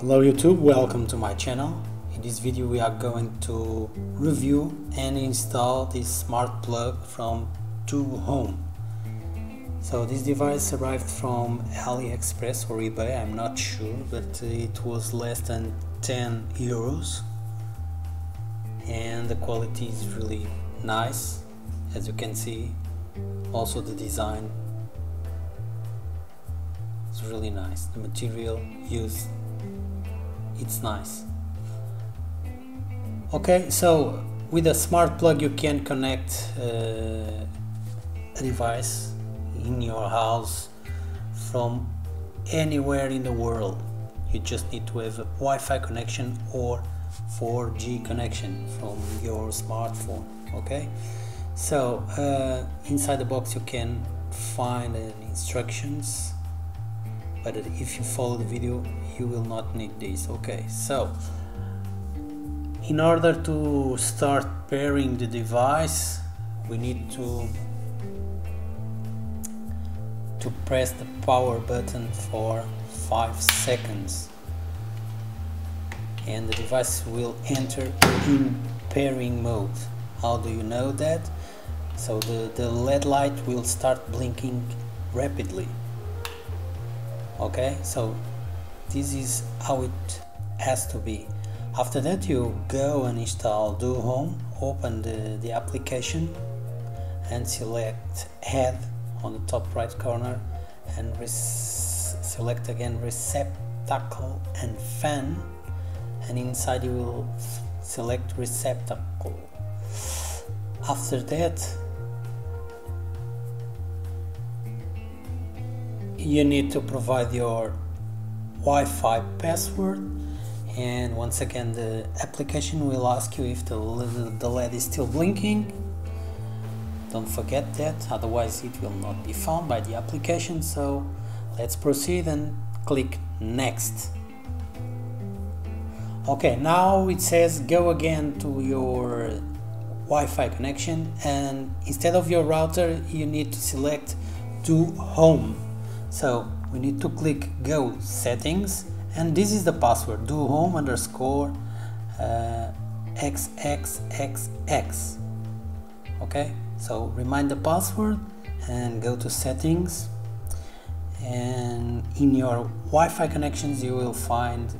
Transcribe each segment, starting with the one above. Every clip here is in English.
Hello YouTube, welcome to my channel. In this video we are going to review and install this smart plug from DoHome. So this device arrived from AliExpress or eBay, I'm not sure, but it was less than 10 euros. And the quality is really nice as you can see. Also the design is really nice. The material used it's nice. Okay so with a smart plug you can connect uh, a device in your house from anywhere in the world. You just need to have a Wi-Fi connection or 4G connection from your smartphone okay? So uh, inside the box you can find uh, instructions but if you follow the video you will not need this okay? So in order to start pairing the device we need to to press the power button for 5 seconds. And the device will enter in pairing mode. How do you know that? So the, the LED light will start blinking rapidly okay so this is how it has to be. After that you go and install DoHome open the, the application and select head on the top right corner and select again receptacle and fan and inside you will select receptacle. After that you need to provide your Wi-Fi password. And once again the application will ask you if the, the LED is still blinking. Don't forget that otherwise it will not be found by the application. So let's proceed and click next. Okay now it says go again to your Wi-Fi connection. And instead of your router you need to select to home so we need to click go settings and this is the password DoHome underscore uh, xxxx okay so remind the password and go to settings. And in your Wi-Fi connections you will find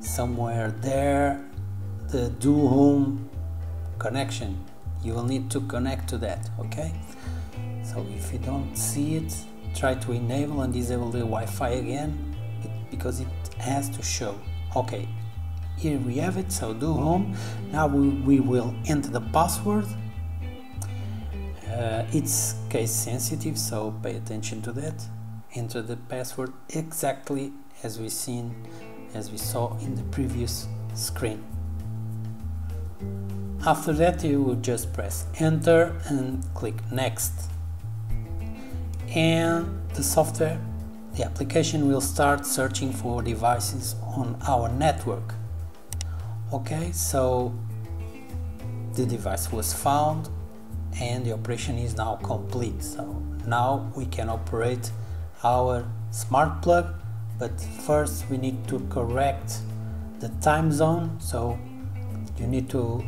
somewhere there the DoHome connection. You will need to connect to that okay? So if you don't see it try to enable and disable the Wi-Fi again because it has to show. Okay here we have it so DoHome. Now we, we will enter the password. Uh, it's case sensitive so pay attention to that. Enter the password exactly as we seen as we saw in the previous screen. After that you will just press enter and click next and the software the application will start searching for devices on our network. Okay so the device was found and the operation is now complete. So now we can operate our smart plug but first we need to correct the time zone. So you need to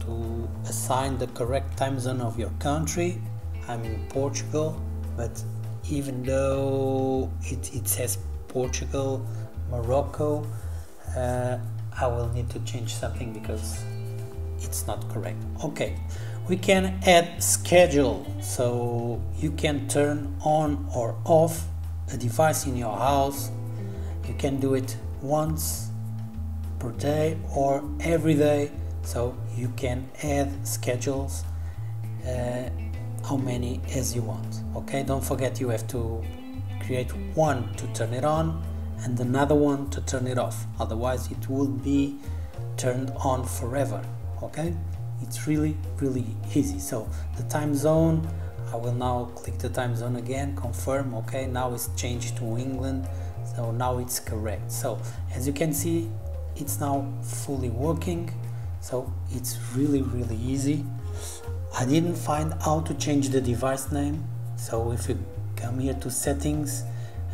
to assign the correct time zone of your country. I'm in Portugal but even though it, it says Portugal Morocco uh, I will need to change something because it's not correct. Okay we can add schedule. So you can turn on or off a device in your house. You can do it once per day or every day. So you can add schedules uh, how many as you want okay? Don't forget you have to create one to turn it on and another one to turn it off. Otherwise it will be turned on forever okay? It's really really easy. So the time zone I will now click the time zone again confirm okay? Now it's changed to England so now it's correct. So as you can see it's now fully working. So it's really really easy I didn't find how to change the device name so if you come here to settings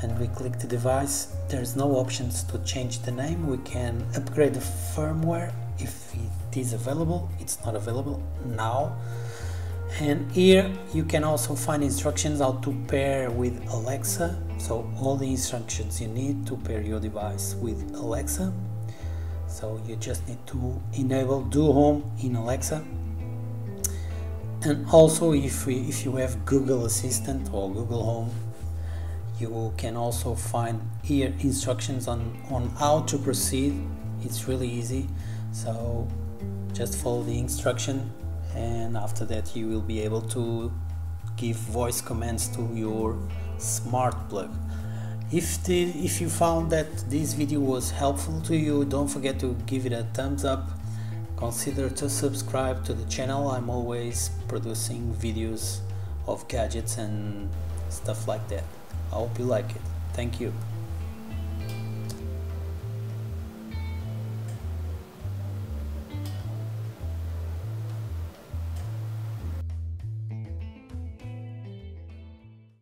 and we click the device there's no options to change the name. We can upgrade the firmware. If it is available it's not available now. And here you can also find instructions how to pair with Alexa. So all the instructions you need to pair your device with Alexa. So you just need to enable DoHome in Alexa and also if, we, if you have Google Assistant or Google Home you can also find here instructions on on how to proceed. It's really easy. So just follow the instruction and after that you will be able to give voice commands to your smart plug. If the if you found that this video was helpful to you don't forget to give it a thumbs up consider to subscribe to the channel i'm always producing videos of gadgets and stuff like that I hope you like it. Thank you.